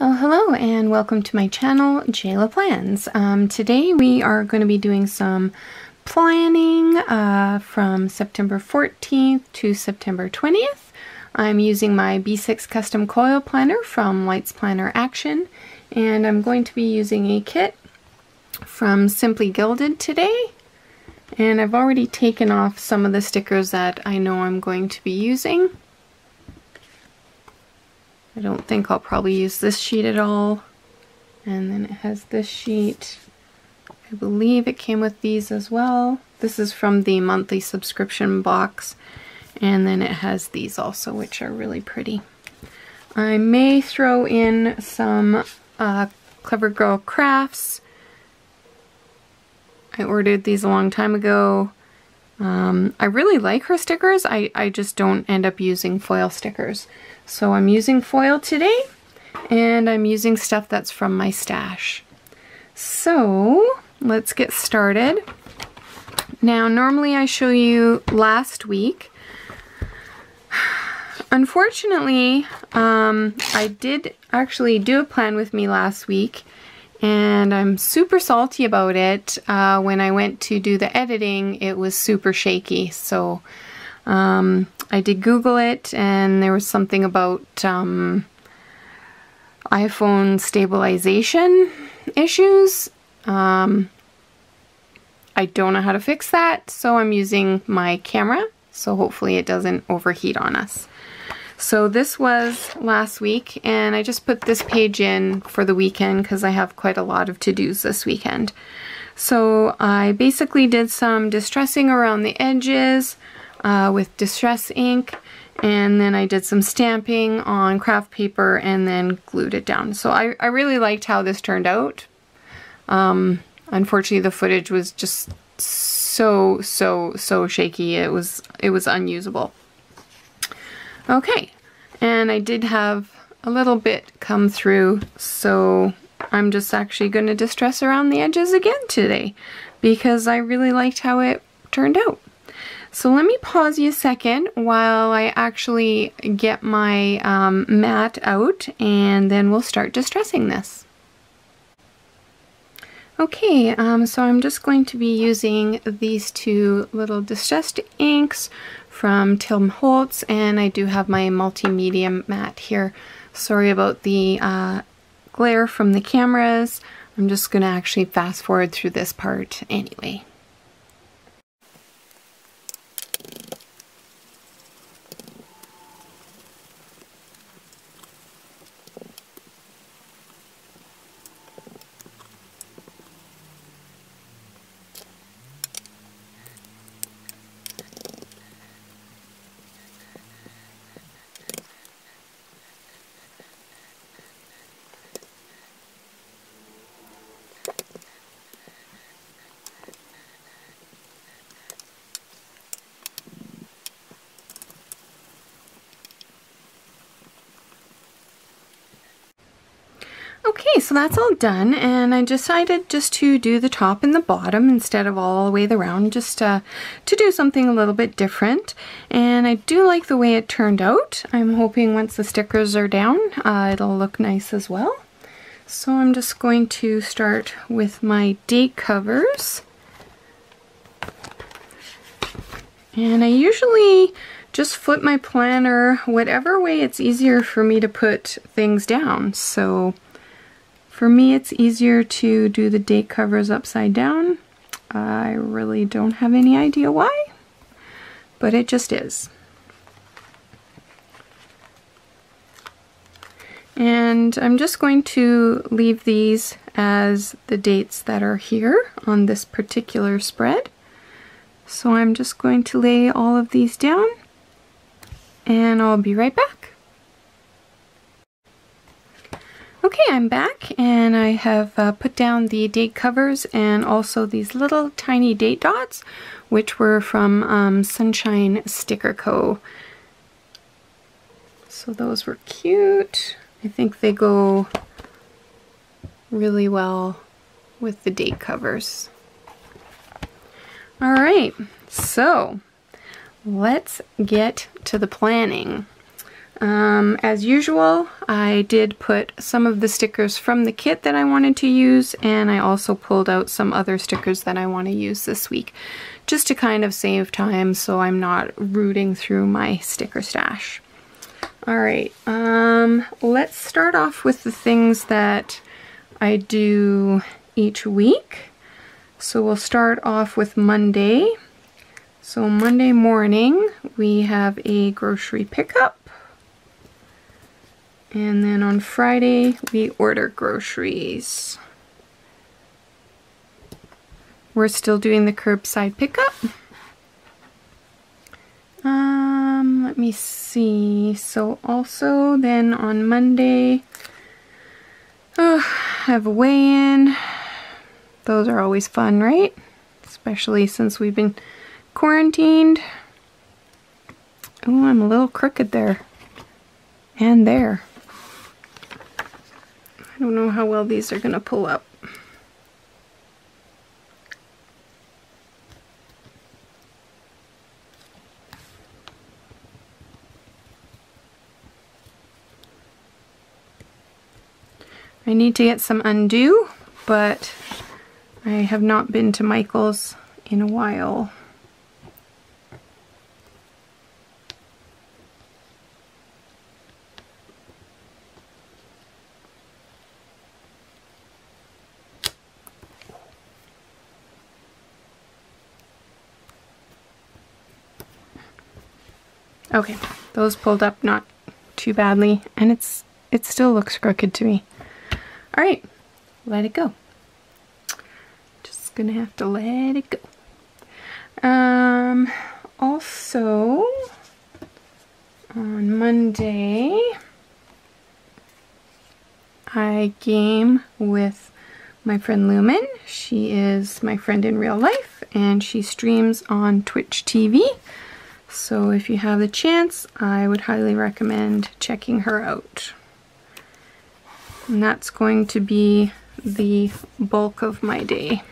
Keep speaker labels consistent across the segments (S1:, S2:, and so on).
S1: Well, hello and welcome to my channel, Jayla Plans. Um, today we are going to be doing some planning uh, from September 14th to September 20th. I'm using my B6 Custom Coil Planner from Lights Planner Action and I'm going to be using a kit from Simply Gilded today. And I've already taken off some of the stickers that I know I'm going to be using. I don't think I'll probably use this sheet at all. And then it has this sheet. I believe it came with these as well. This is from the monthly subscription box. And then it has these also, which are really pretty. I may throw in some uh, Clever Girl Crafts. I ordered these a long time ago. Um, I really like her stickers. I, I just don't end up using foil stickers. So I'm using foil today and I'm using stuff that's from my stash. So let's get started. Now normally I show you last week. Unfortunately, um, I did actually do a plan with me last week and I'm super salty about it. Uh, when I went to do the editing, it was super shaky. So um, I did Google it, and there was something about um, iPhone stabilization issues. Um, I don't know how to fix that, so I'm using my camera. So hopefully it doesn't overheat on us. So this was last week and I just put this page in for the weekend because I have quite a lot of to-dos this weekend. So I basically did some distressing around the edges uh, with distress ink and then I did some stamping on craft paper and then glued it down. So I, I really liked how this turned out. Um, unfortunately the footage was just so so so shaky it was it was unusable. Okay, and I did have a little bit come through, so I'm just actually going to distress around the edges again today because I really liked how it turned out. So let me pause you a second while I actually get my um, mat out and then we'll start distressing this. Okay, um, so I'm just going to be using these two little distressed inks from Tim Holtz and I do have my multimedia mat here. Sorry about the uh, glare from the cameras. I'm just going to actually fast forward through this part anyway. Okay, so that's all done and I decided just to do the top and the bottom instead of all the way around just uh, to do something a little bit different and I do like the way it turned out. I'm hoping once the stickers are down uh, it'll look nice as well. So I'm just going to start with my date covers and I usually just flip my planner whatever way it's easier for me to put things down so for me, it's easier to do the date covers upside down. I really don't have any idea why, but it just is. And I'm just going to leave these as the dates that are here on this particular spread. So I'm just going to lay all of these down and I'll be right back. Okay, I'm back and I have uh, put down the date covers and also these little tiny date dots, which were from um, Sunshine Sticker Co. So those were cute. I think they go really well with the date covers. All right, so let's get to the planning. Um, as usual, I did put some of the stickers from the kit that I wanted to use, and I also pulled out some other stickers that I want to use this week, just to kind of save time so I'm not rooting through my sticker stash. Alright, um, let's start off with the things that I do each week. So we'll start off with Monday. So Monday morning, we have a grocery pickup. And then on Friday, we order groceries. We're still doing the curbside pickup. Um, let me see. So also then on Monday, oh, I have a weigh-in. Those are always fun, right? Especially since we've been quarantined. Oh, I'm a little crooked there. And there. I don't know how well these are going to pull up. I need to get some undo, but I have not been to Michael's in a while. Okay, those pulled up not too badly, and it's it still looks crooked to me. All right, let it go. Just gonna have to let it go. Um, also, on Monday, I game with my friend Lumen. She is my friend in real life, and she streams on Twitch TV. So if you have the chance, I would highly recommend checking her out. And that's going to be the bulk of my day.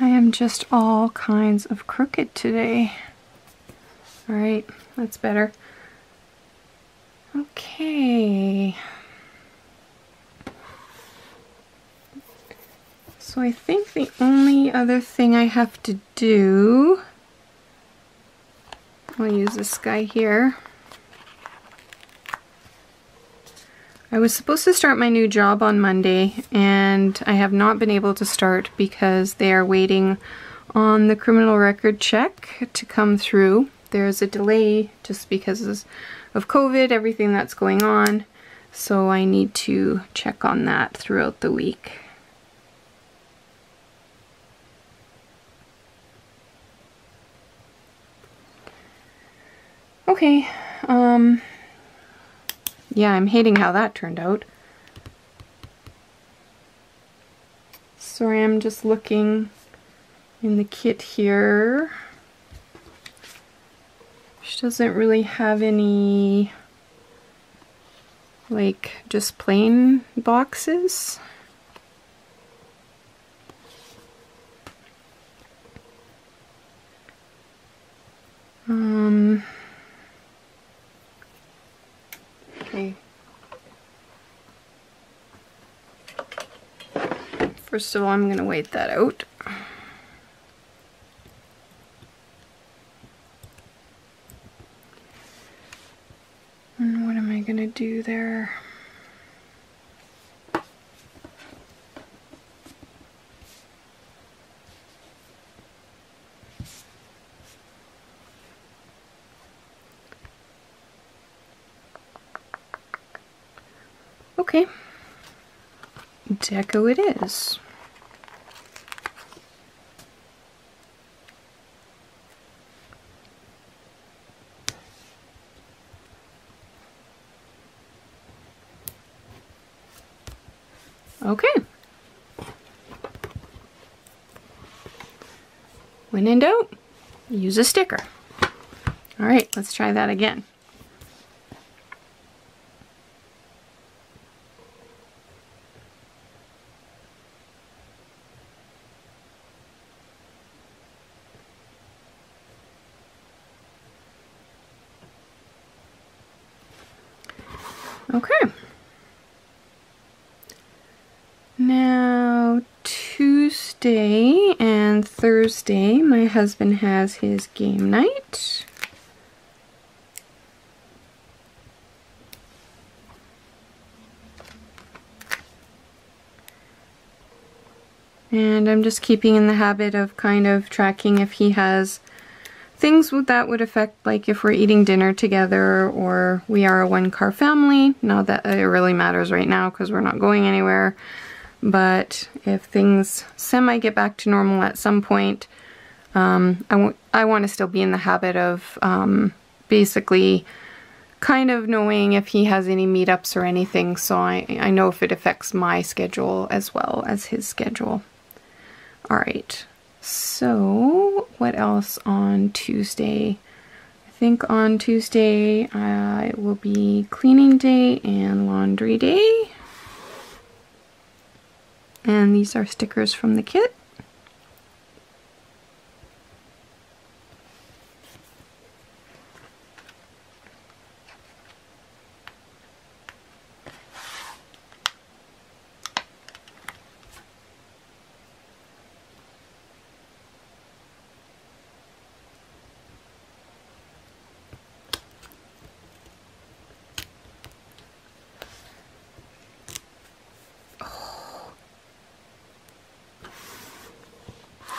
S1: I am just all kinds of crooked today. Alright, that's better. Okay. So I think the only other thing I have to do, I'll use this guy here. I was supposed to start my new job on Monday and I have not been able to start because they are waiting on the criminal record check to come through. There's a delay just because of COVID, everything that's going on, so I need to check on that throughout the week. Okay, um, yeah, I'm hating how that turned out. Sorry, I'm just looking in the kit here. She doesn't really have any like just plain boxes. Um, Okay. All, I'm going to wait that out. And what am I going to do there? Okay. Deco it is. Okay. When in doubt, use a sticker. All right, let's try that again. Okay. Now, Tuesday Thursday, my husband has his game night. And I'm just keeping in the habit of kind of tracking if he has things that would affect like if we're eating dinner together or we are a one car family. Not that it really matters right now because we're not going anywhere. But if things semi get back to normal at some point, um, I, I want to still be in the habit of um, basically kind of knowing if he has any meetups or anything so I, I know if it affects my schedule as well as his schedule. Alright, so what else on Tuesday? I think on Tuesday uh, it will be cleaning day and laundry day. And these are stickers from the kit.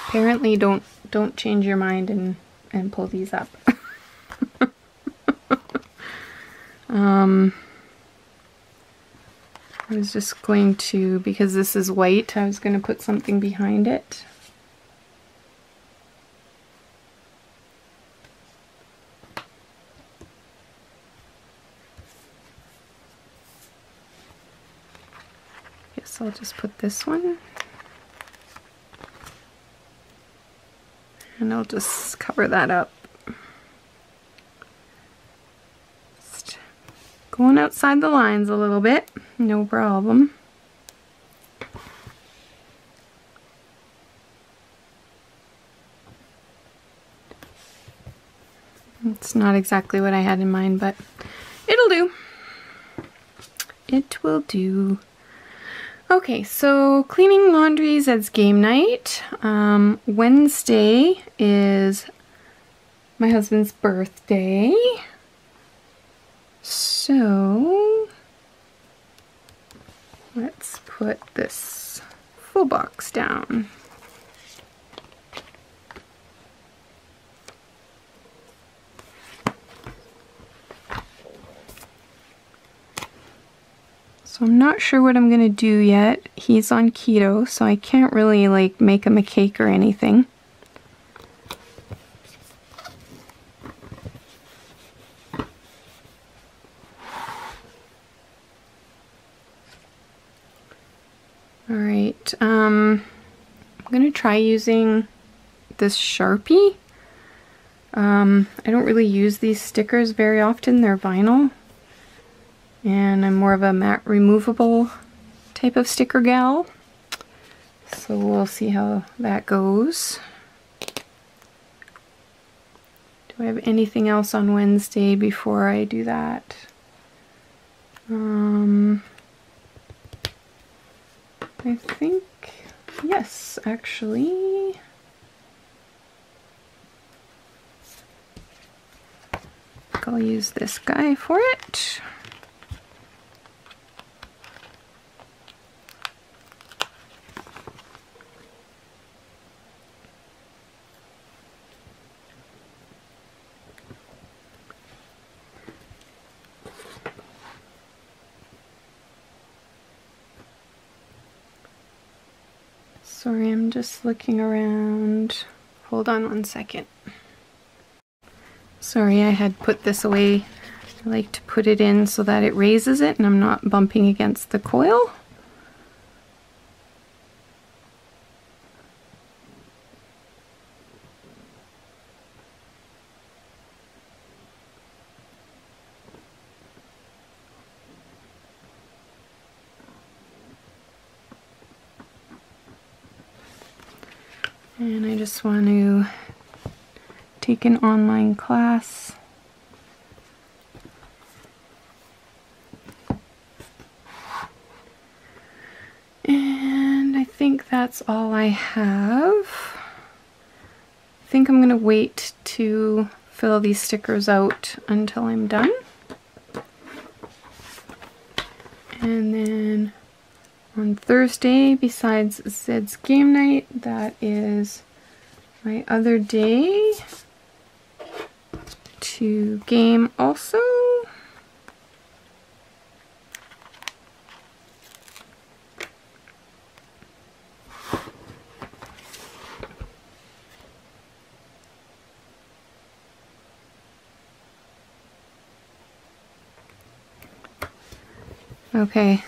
S1: Apparently don't don't change your mind and, and pull these up. um, I was just going to, because this is white, I was going to put something behind it. Guess I'll just put this one. And I'll just cover that up. Just going outside the lines a little bit, no problem. It's not exactly what I had in mind, but it'll do. It will do. Okay, so cleaning laundries as game night. Um, Wednesday is my husband's birthday. So let's put this full box down. So I'm not sure what I'm going to do yet. He's on keto, so I can't really like make him a cake or anything. Alright, um, I'm going to try using this Sharpie. Um, I don't really use these stickers very often, they're vinyl. And I'm more of a matte removable type of sticker gal. So we'll see how that goes. Do I have anything else on Wednesday before I do that? Um, I think, yes, actually. I'll use this guy for it. Sorry, I'm just looking around. Hold on one second. Sorry, I had put this away. I like to put it in so that it raises it and I'm not bumping against the coil. And I just want to take an online class. And I think that's all I have. I think I'm going to wait to fill these stickers out until I'm done. And then Thursday, besides Zed's game night, that is my other day to game also. Okay.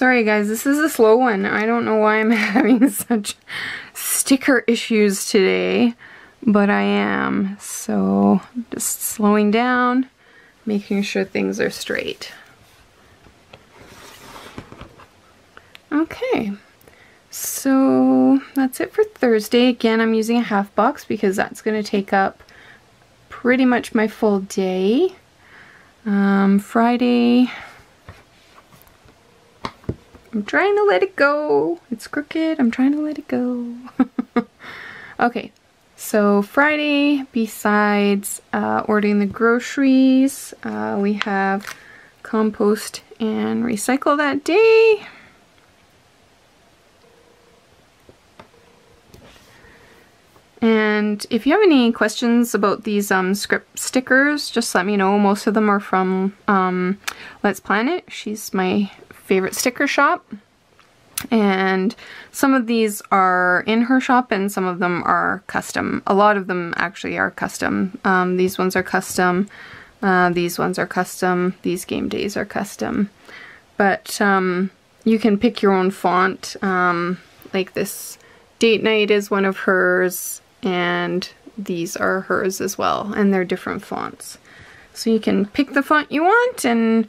S1: Sorry guys, this is a slow one. I don't know why I'm having such sticker issues today, but I am. So just slowing down, making sure things are straight. Okay, so that's it for Thursday. Again, I'm using a half box because that's going to take up pretty much my full day. Um, Friday, I'm trying to let it go. It's crooked. I'm trying to let it go. okay, so Friday, besides uh, ordering the groceries, uh, we have compost and recycle that day. And if you have any questions about these um, script stickers, just let me know. Most of them are from um, Let's Plan It. She's my favorite sticker shop. And some of these are in her shop and some of them are custom. A lot of them actually are custom. Um, these ones are custom. Uh, these ones are custom. These game days are custom. But um, you can pick your own font. Um, like this date night is one of hers and these are hers as well. And they're different fonts. So you can pick the font you want and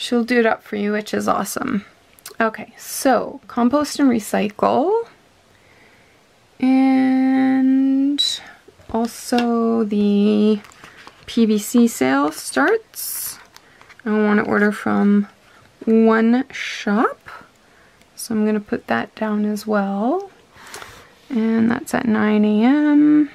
S1: she'll do it up for you, which is awesome. Okay, so compost and recycle. And also the PVC sale starts. I want to order from one shop. So I'm going to put that down as well. And that's at 9 a.m.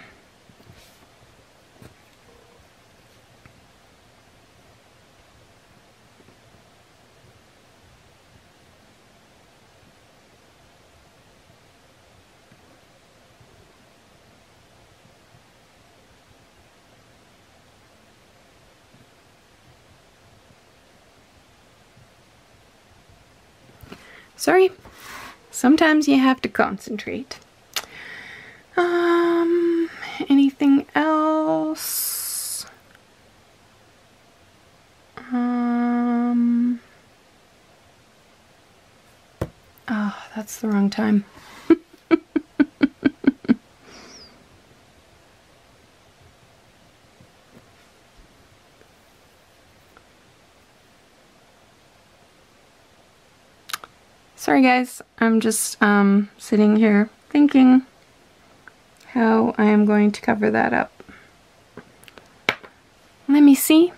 S1: Sorry. Sometimes you have to concentrate. Um, anything else? Um, oh, that's the wrong time. Sorry guys, I'm just um, sitting here thinking how I am going to cover that up. Let me see.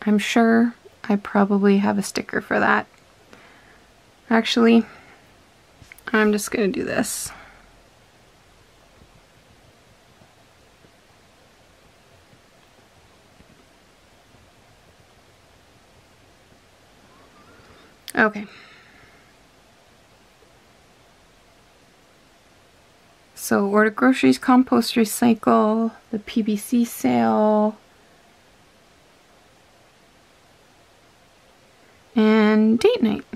S1: I'm sure I probably have a sticker for that. Actually, I'm just going to do this. Okay. So order groceries, compost, recycle, the PBC sale, and date night.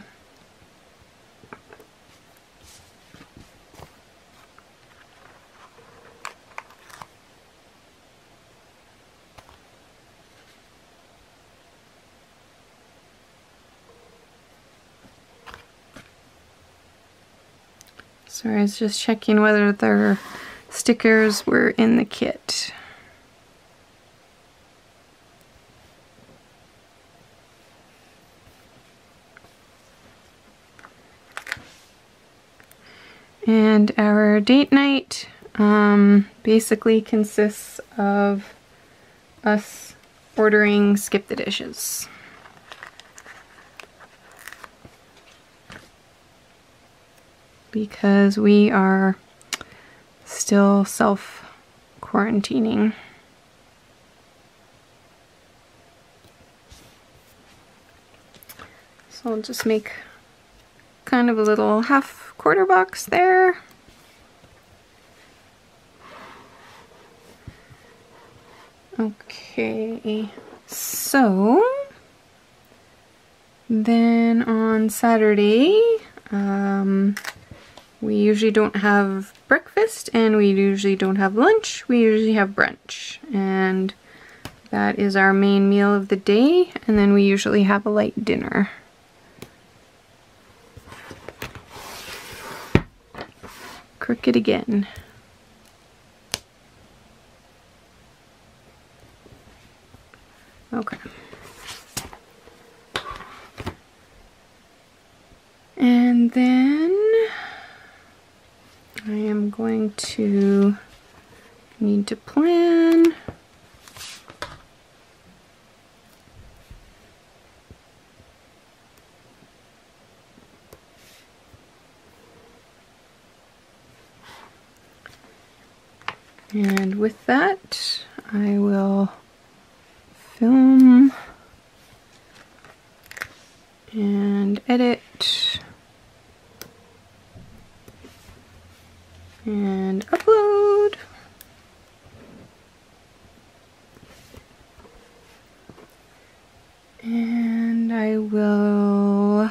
S1: Sorry, I was just checking whether their stickers were in the kit. And our date night, um, basically consists of us ordering Skip the Dishes. Because we are still self-quarantining. So I'll just make kind of a little half quarter box there. Okay, so then on Saturday, um, we usually don't have breakfast and we usually don't have lunch. We usually have brunch and that is our main meal of the day and then we usually have a light dinner. Crooked again. Okay. And then I am going to need to plan. And with that, I will film and edit and upload. And I will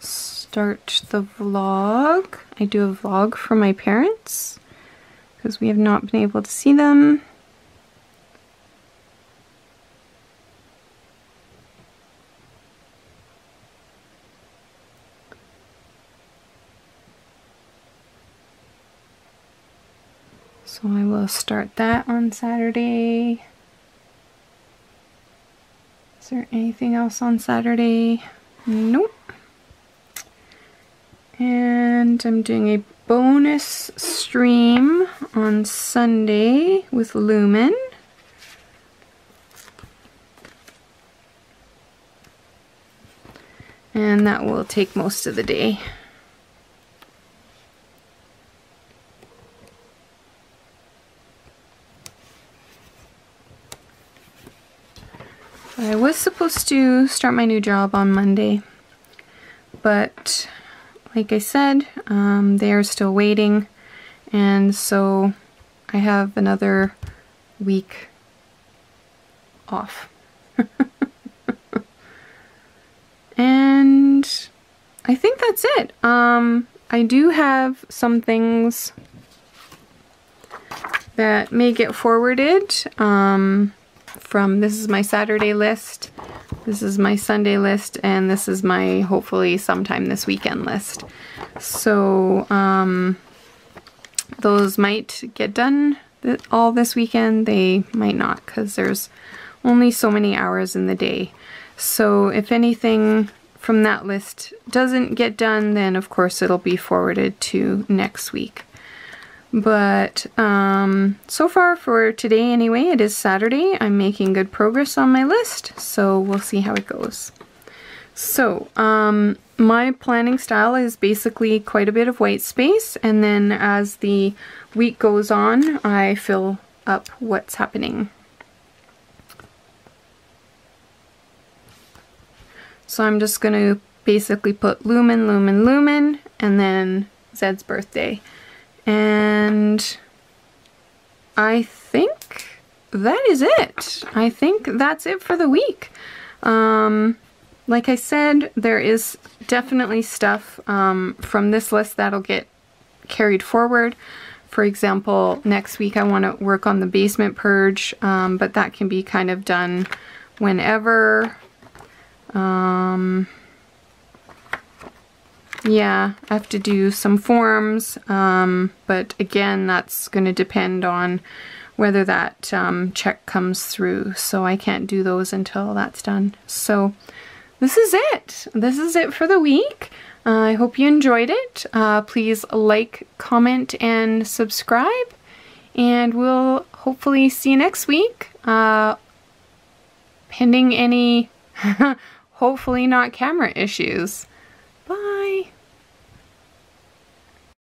S1: start the vlog. I do a vlog for my parents because we have not been able to see them So I will start that on Saturday. Is there anything else on Saturday? Nope. And I'm doing a bonus stream on Sunday with Lumen. And that will take most of the day. I was supposed to start my new job on Monday, but like I said, um, they are still waiting, and so I have another week off. and I think that's it. Um, I do have some things that may get forwarded. Um, from this is my Saturday list, this is my Sunday list, and this is my hopefully sometime this weekend list. So um, those might get done all this weekend, they might not because there's only so many hours in the day. So if anything from that list doesn't get done, then of course it'll be forwarded to next week. But um, so far for today anyway, it is Saturday. I'm making good progress on my list, so we'll see how it goes. So, um, my planning style is basically quite a bit of white space, and then as the week goes on, I fill up what's happening. So I'm just going to basically put lumen, lumen, lumen, and then Zed's birthday. And I think that is it. I think that's it for the week. Um, like I said, there is definitely stuff um, from this list that'll get carried forward. For example, next week I want to work on the basement purge, um, but that can be kind of done whenever. Um, yeah, I have to do some forms, um, but again, that's going to depend on whether that um, check comes through. So I can't do those until that's done. So this is it. This is it for the week. Uh, I hope you enjoyed it. Uh, please like, comment, and subscribe. And we'll hopefully see you next week. Uh, pending any hopefully not camera issues. Bye.